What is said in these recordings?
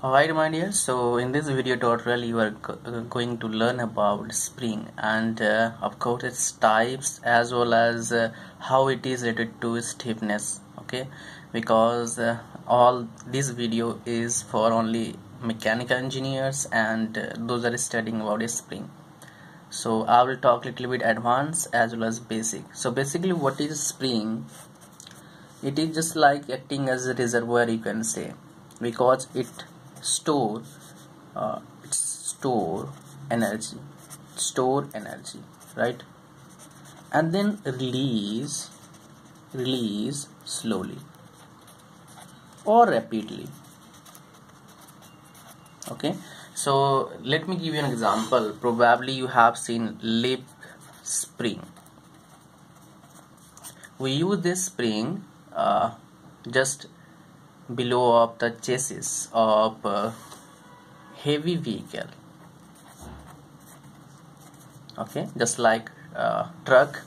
Alright my dear, so in this video tutorial you are uh, going to learn about spring and uh, of course its types as well as uh, how it is related to stiffness okay? Because uh, all this video is for only mechanical engineers and uh, those are studying about a spring. So I will talk a little bit advanced as well as basic. So basically what is spring? It is just like acting as a reservoir you can say because it store uh, store energy store energy right? And then release release slowly or rapidly okay? So let me give you an example. Probably you have seen leaf spring. We use this spring uh, just below of the chassis of a heavy vehicle. Okay just like a truck.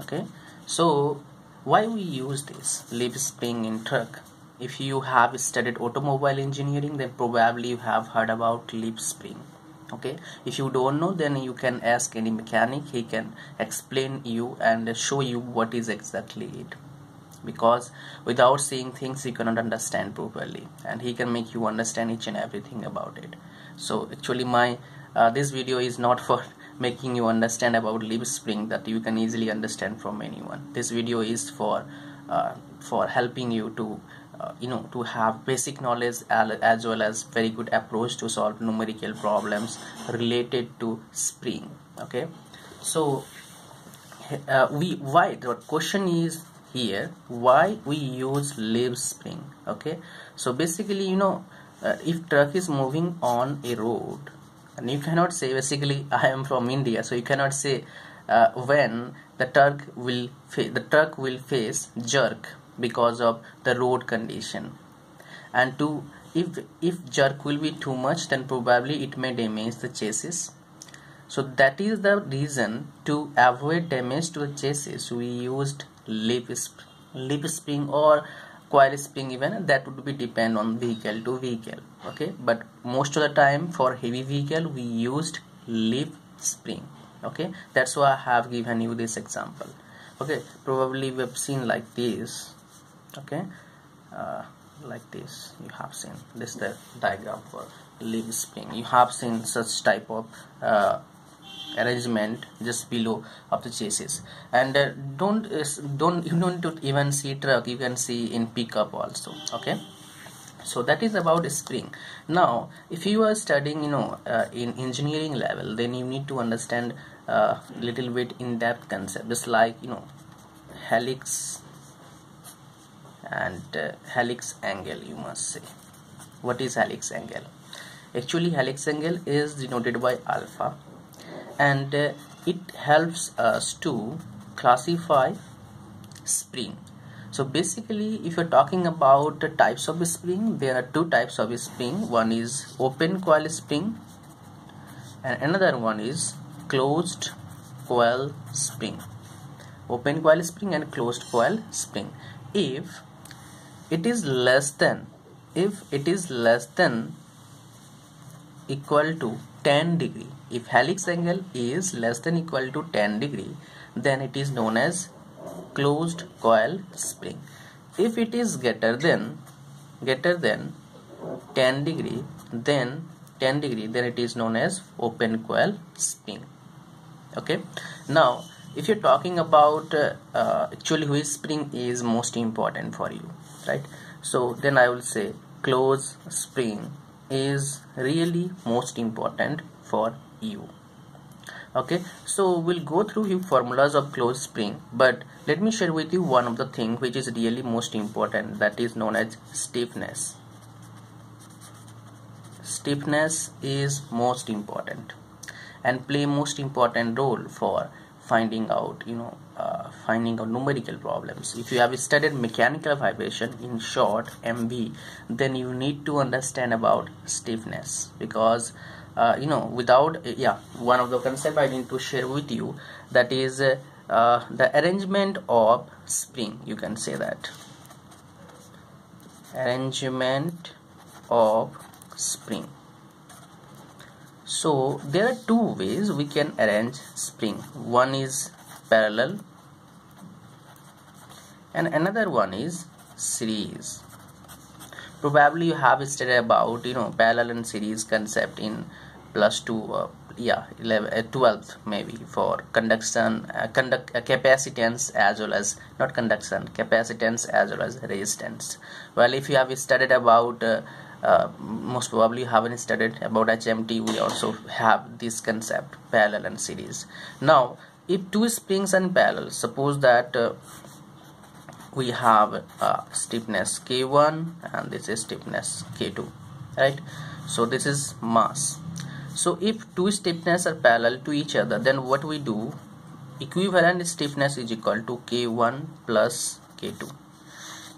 Okay so why we use this leaf spring in truck? If you have studied automobile engineering then probably you have heard about leaf spring. Okay if you don't know then you can ask any mechanic. He can explain you and show you what is exactly it because without seeing things you cannot understand properly and he can make you understand each and everything about it. So actually my uh, this video is not for making you understand about leaf spring that you can easily understand from anyone. This video is for uh, for helping you to uh, you know to have basic knowledge as well as very good approach to solve numerical problems related to spring okay? So uh, we why? The question is here why we use leaf spring okay? So basically you know uh, if truck is moving on a road and you cannot say basically I am from India so you cannot say uh, when the truck will the truck will face jerk because of the road condition. And to if if jerk will be too much then probably it may damage the chassis. So that is the reason to avoid damage to the chassis. We used leaf, leaf spring or coil spring even that would be depend on vehicle to vehicle okay? But most of the time for heavy vehicle we used leaf spring okay? That's why I have given you this example okay? Probably we have seen like this okay? Uh, like this you have seen. This the diagram for leaf spring. You have seen such type of uh, arrangement just below of the chassis and uh, don't uh, don't you don't even see truck you can see in pickup also okay? So that is about spring. Now if you are studying you know uh, in engineering level then you need to understand a uh, little bit in-depth concept. Just like you know helix and uh, helix angle you must say. What is helix angle? Actually helix angle is denoted by alpha and uh, it helps us to classify spring. So basically if you're talking about the types of spring there are two types of spring. One is open coil spring and another one is closed coil spring. Open coil spring and closed coil spring. If it is less than if it is less than equal to 10 degree. If helix angle is less than equal to 10 degree then it is known as closed coil spring. If it is greater than greater than 10 degree then 10 degree then it is known as open coil spring. Okay? Now if you're talking about uh, uh, actually which spring is most important for you right? So then I will say close spring is really most important for you. Okay so we'll go through few formulas of closed spring but let me share with you one of the thing which is really most important that is known as stiffness. Stiffness is most important and play most important role for finding out you know uh, finding out numerical problems. If you have studied mechanical vibration in short MV then you need to understand about stiffness. Because uh, you know without yeah one of the concept I need to share with you that is uh, the arrangement of spring you can say that. Arrangement of spring so there are two ways we can arrange spring. One is parallel and another one is series. Probably you have studied about you know parallel and series concept in plus 2 uh, yeah 11 uh, 12th maybe for conduction uh, conduct uh, capacitance as well as not conduction capacitance as well as resistance. Well if you have studied about uh, most probably haven't studied about HMT we also have this concept parallel and series. Now if two springs are parallel suppose that uh, we have uh, stiffness k1 and this is stiffness k2 right? So this is mass. So if two stiffness are parallel to each other then what we do? Equivalent stiffness is equal to k1 plus k2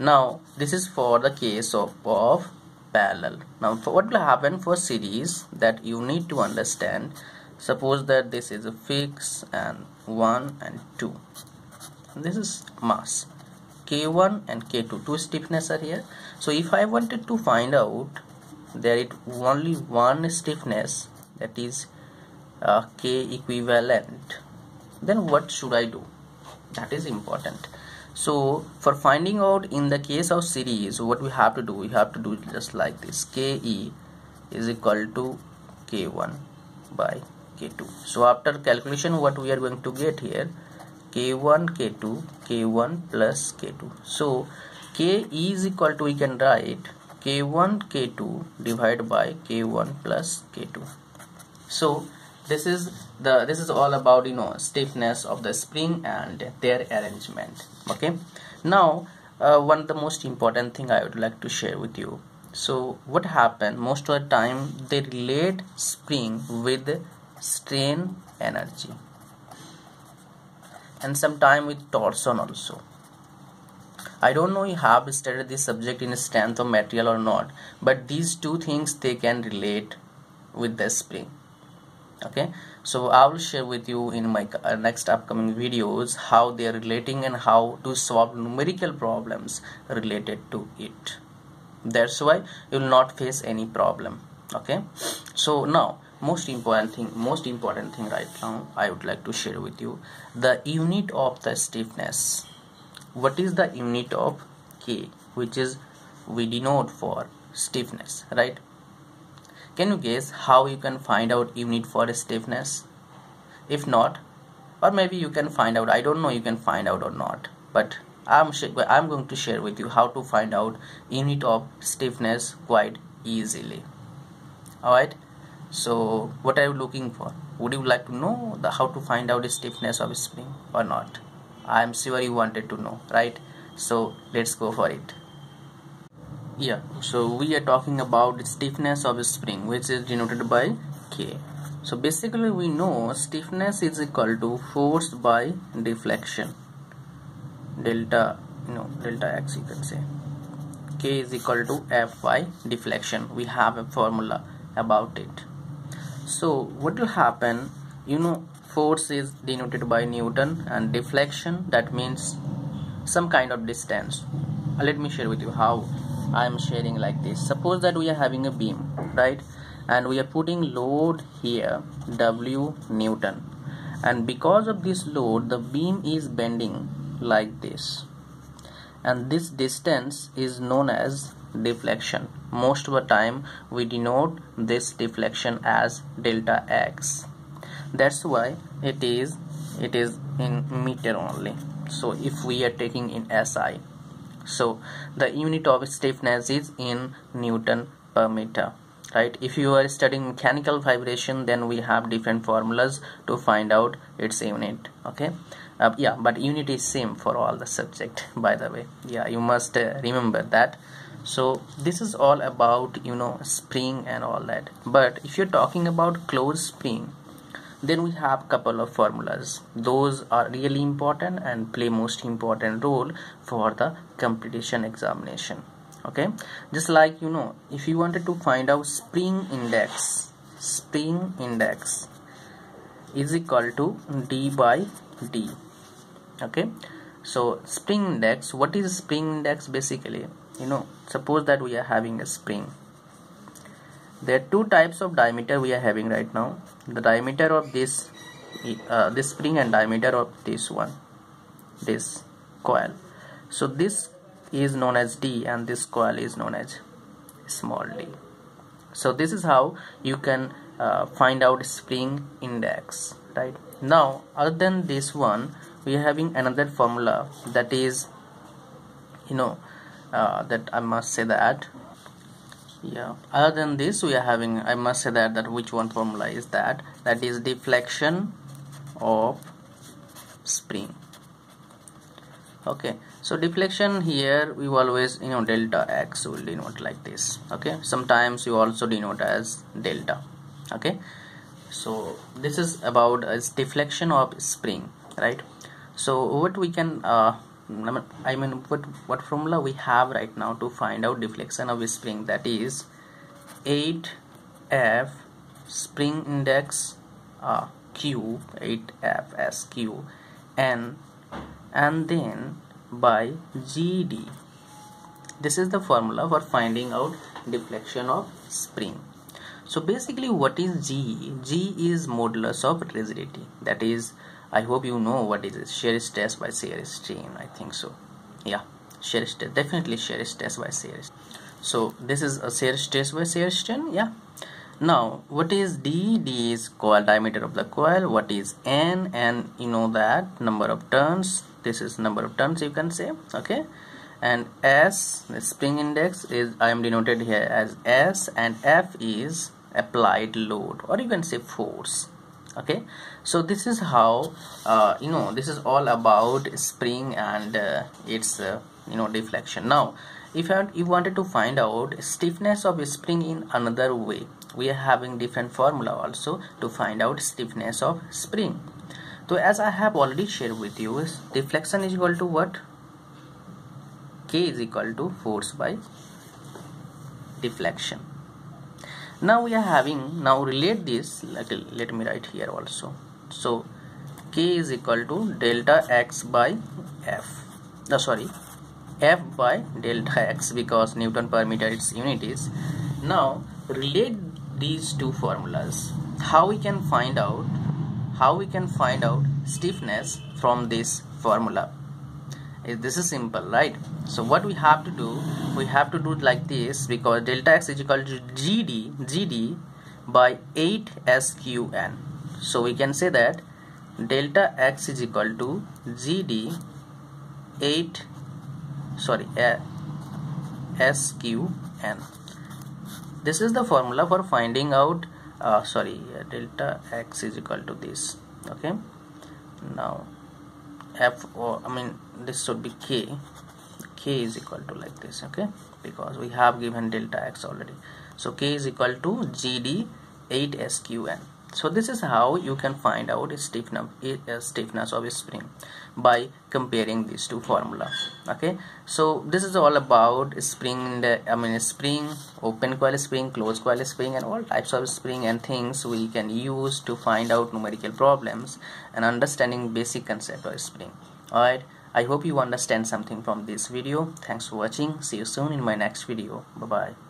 now this is for the case of, of parallel. Now what will happen for series that you need to understand suppose that this is a fix and 1 and 2 this is mass. K1 and k2 two stiffness are here. So if I wanted to find out there is only one stiffness that is uh, k equivalent then what should I do? That is important so for finding out in the case of series what we have to do we have to do just like this. Ke is equal to k1 by k2 so after calculation what we are going to get here? K1 k2 k1 plus k2 so k is equal to we can write k1 k2 divided by k1 plus k2 so this is the this is all about you know stiffness of the spring and their arrangement. Okay? Now uh, one of the most important thing I would like to share with you. So what happened most of the time they relate spring with strain energy. And sometime with torsion also. I don't know you have studied this subject in strength of material or not but these two things they can relate with the spring okay? So i will share with you in my uh, next upcoming videos how they are relating and how to solve numerical problems related to it. That's why you will not face any problem. Okay? So now most important thing most important thing right now i would like to share with you the unit of the stiffness. What is the unit of k which is we denote for stiffness right can you guess how you can find out unit for stiffness? If not, or maybe you can find out, I don't know you can find out or not, but I'm, I'm going to share with you how to find out unit of stiffness quite easily. Alright, so what are you looking for? Would you like to know the how to find out the stiffness of spring or not? I'm sure you wanted to know, right? So let's go for it yeah so we are talking about stiffness of a spring which is denoted by k. So basically we know stiffness is equal to force by deflection. Delta you know delta x you can say. K is equal to f by deflection. We have a formula about it. So what will happen? You know force is denoted by newton and deflection that means some kind of distance. Uh, let me share with you how I am sharing like this. Suppose that we are having a beam right? And we are putting load here W Newton. And because of this load the beam is bending like this. And this distance is known as deflection. Most of the time we denote this deflection as delta x. That's why it is it is in meter only. So if we are taking in SI so the unit of stiffness is in newton per meter right? If you are studying mechanical vibration then we have different formulas to find out its unit okay? Uh, yeah but unit is same for all the subject by the way. Yeah you must uh, remember that. So this is all about you know spring and all that. But if you're talking about closed spring then we have couple of formulas. Those are really important and play most important role for the competition examination. Okay? Just like you know if you wanted to find out spring index spring index is equal to d by d. Okay? So spring index what is spring index basically? You know suppose that we are having a spring there are two types of diameter we are having right now. The diameter of this uh, this spring and diameter of this one this coil. So this is known as d and this coil is known as small d. So this is how you can uh, find out spring index right? Now other than this one we are having another formula that is you know uh, that I must say that yeah. Other than this we are having I must say that that which one formula is that? That is deflection of spring. Okay. So deflection here we always you know delta x will denote like this. Okay. Sometimes you also denote as delta. Okay. So this is about a deflection of spring right? So what we can uh, I mean what what formula we have right now to find out deflection of spring that is 8f spring index uh, q 8f s q n and then by gd this is the formula for finding out deflection of spring. So basically what is g? G is modulus of rigidity that is I hope you know what is. It. shear stress by shear strain I think so. Yeah. Shear stress definitely shear stress by shear so this is a shear stress by shear strain yeah. Now what is d? D is coil diameter of the coil. What is n? And you know that. Number of turns. This is number of turns you can say. Okay. And s the spring index is i am denoted here as s and f is applied load or you can say force okay? So this is how uh, you know this is all about spring and uh, its uh, you know deflection. Now if you wanted to find out stiffness of spring in another way we are having different formula also to find out stiffness of spring. So as I have already shared with you is deflection is equal to what? K is equal to force by deflection now we are having now relate this let, let me write here also. So k is equal to delta x by f. No sorry. F by delta x because newton per meter its unit is. Now relate these two formulas. How we can find out how we can find out stiffness from this formula this is simple right? So what we have to do we have to do it like this because delta x is equal to gd gd by 8 sqn. So we can say that delta x is equal to gd 8 sorry sqn. This is the formula for finding out uh, sorry delta x is equal to this okay? Now f or I mean this should be k. K is equal to like this okay? Because we have given delta x already. So k is equal to gd 8 sqn so this is how you can find out stiffness stiffness of a spring by comparing these two formula. Okay? So this is all about spring i mean spring open coil spring closed coil spring and all types of spring and things we can use to find out numerical problems and understanding basic concept of spring. Alright? I hope you understand something from this video. Thanks for watching. See you soon in my next video. Bye bye